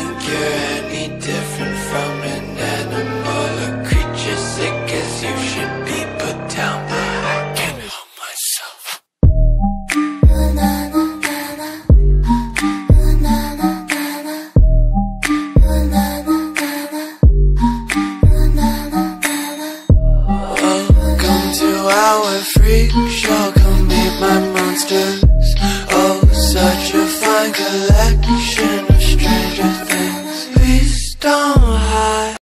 you're any different from an animal creature sick as you should be. Put down But I can't help myself. Welcome to our freak show. Meet my monsters. Oh, such a fine collection. Don't hide.